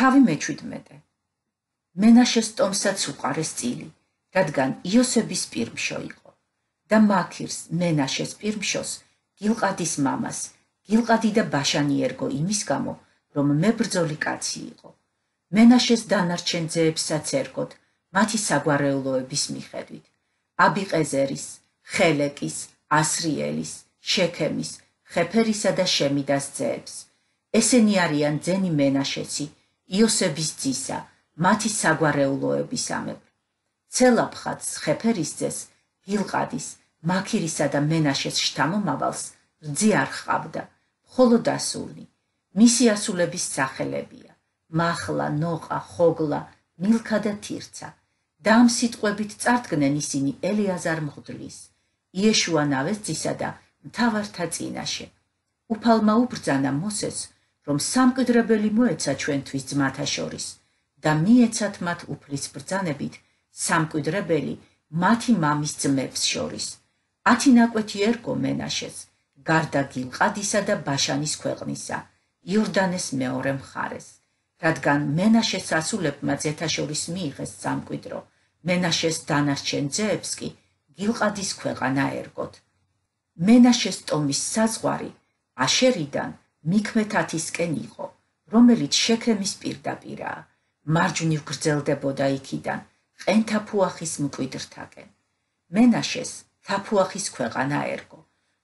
თავი მეჩვიდმეტე. მენაშეს ტომსაც უყარეს წილი რადგან იოსების პირმშო იყო. და მაქირს მენაშეს პირმშოს გილყადის მამას გილყადი და ბაშანი ერგო იმის გამო რომ მებრძოლი კაცი იყო. მენაშეს დანარჩენ ძეებსაც ერგოთ მათი საგვარეულოების მიხედვით. აბიყეზერის ხელეკის ასრიელის შექემის ხეფერისა და შემიდას ძეებს. ესენი არიან ძენი მენაშეცი იოსების ძისა მათი საგვარეულოების ამებ ცელაფხაც ხეფერის ძეს გილყადის მაქირისა და მენაშეს შთამომავალს რძი არ ხავდა ხოლო დასული მისი ასულების სახელებია მახლა ნოყა ხოგლა მილქა და თირცა. და ამ სიტყვებით წარდგნენ ისინი ელიაზარ მღვდლის იეშუა ნავესძისა და მთავართა წინაშე. უფალმა უბრძანა მოსეს რომ სამკვიდრებელი მოეცა ჩვენთვის ძმათა შორის და მიეცათ მათ უფლის ბრძანებით სამკვიდრებელი მათი მამის ძმებს შორის. ათი ნაკვეთი ერგო მენაშეს, გარდა გილყადისა და ბაშანის ქვეყნისა, იორდანეს მეორე მხარეს. რადგან მენაშეს ასულებმა ძეთაშორის მიიღეს სამკვიდრო, მენაშეს დანარჩენ ძეებს კი გილყადის ქვეყანა ერგოთ. მენაშეს ტომის საზღვარი აშერიდან მიქმეთათისკენ იყო, რომელიც შექემის პირდაპირაა. მარჯვნივ გრძელდებოდა იქიდან, ყენ თაფუახის მკვიდრთაკენ. მენაშეს თაფუახის ქვეყანა ერგო,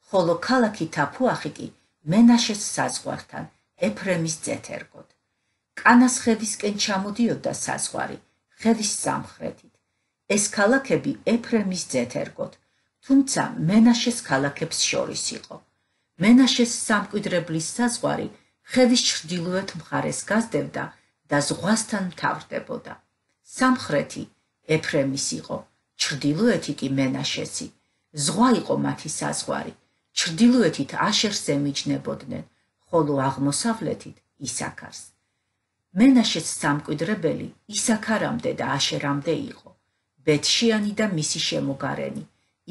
ხოლო ქალაქი თაფუახი კი მენაშეს საზღვართან ეფრემის ძეთერგოდ. კანას ხევისკენ ჩამოდიოდა საზღვარი, ხევის სამხრეთით. ეს ქალაქები ეფრემის ძეთერგოდ, თუმცა მენაშეს ქალაქებს შორის იყო. მენაშეს სამკვიდრებლის საზღვარი ხევის ჩრდილოეთ მხარეს გასდევდა და ზღვასთან მთავრდებოდა. სამხრეთი ეფრემის იყო, ჩრდილოეთი კი მენაშესი. ზღვა იყო მათი საზღვარი. ჩრდილოეთით აშერს ემიჯნებოდნენ, ხოლო აღმოსავლეთით ისაქარს. მენაშეს სამკვიდრებელი ისაქარამდე და აშერამდე იყო. ბეთშიანი და მისი შემოგარენი,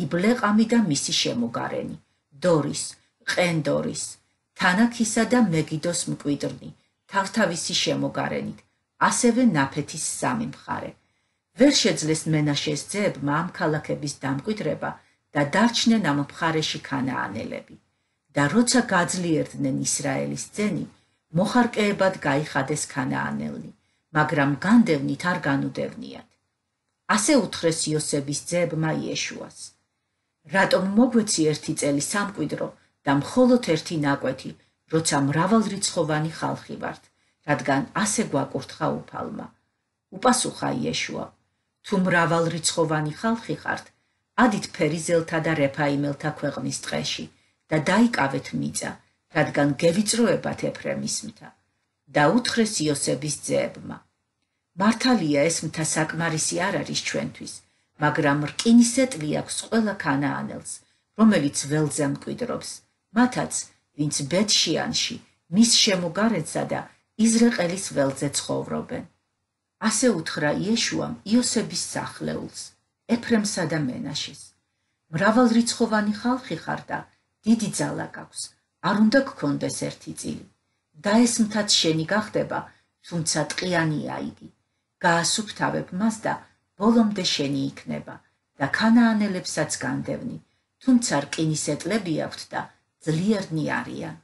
იბლეყამი და მისი შემოგარენი, დორის, ყენდორის, თანაქისა და მეგიდოს მკვიდრნი, თავთავისი შემოგარენით, ასევე ნაფეთის სამი მხარე. ვერ შეძლეს მენაშეს ძეებმა ამ ქალაქების დამკვიდრება და დარჩნენ ამ მხარეში ქანაანელები. და როცა გაძლიერდნენ ისრაელის ძენი, მოხარკეებად გაიხადეს ქანაანელნი, მაგრამ განდევნით არ განუდევნიათ. ასე უთხრეს იოსების ძეებმა იეშუას. რატომ მოგვეცი ერთი წელი სამკვიდრო და მხოლოდ ერთი ნაკვეთი, როცა მრავალრიცხოვანი ხალხი ვართ, რადგან ასე გვაკურთხა უფალმა. უპასუხა იეშუა: თუ მრავალრიცხოვანი ხალხი ხართ, ადით ფერიზელთა და რეფაიმელთა ქვეყნის ტყეში და დაიკავეთ მიწა, რადგან გევიწროებათ ეფრემის მთა. და უთხრეს იოსების ძეებმა: მართალია ეს მთა საკმარისი არ არის ჩვენთვის, მაგრამ რკინისეტლი აქვს ყველა ქანაანელს, რომელიც ველზე მკვიდრობს, მათაც, ვინც ბეთშიანში, მის შემოგარენსა და იზრაელის ველზე ცხოვრობენ. ასე უთხრა იეშუამ იოსების სახლეულს, ეფრემსა და მენაშეს. მრავალრიცხოვანი ხალხი ხარ და დიდი ძალა გაქვს, არ უნდა გქონდეს ერთი წილი. და ეს მთაც შენი გახდება, თუმცა ტყიანია იგი. გაასუფთავებ მას და ბოლომდე შენი იქნება და ქანაანელებსაც განდევნი, თუმცა რკინის ეტლები აქვთ და ძლიერნი არიან.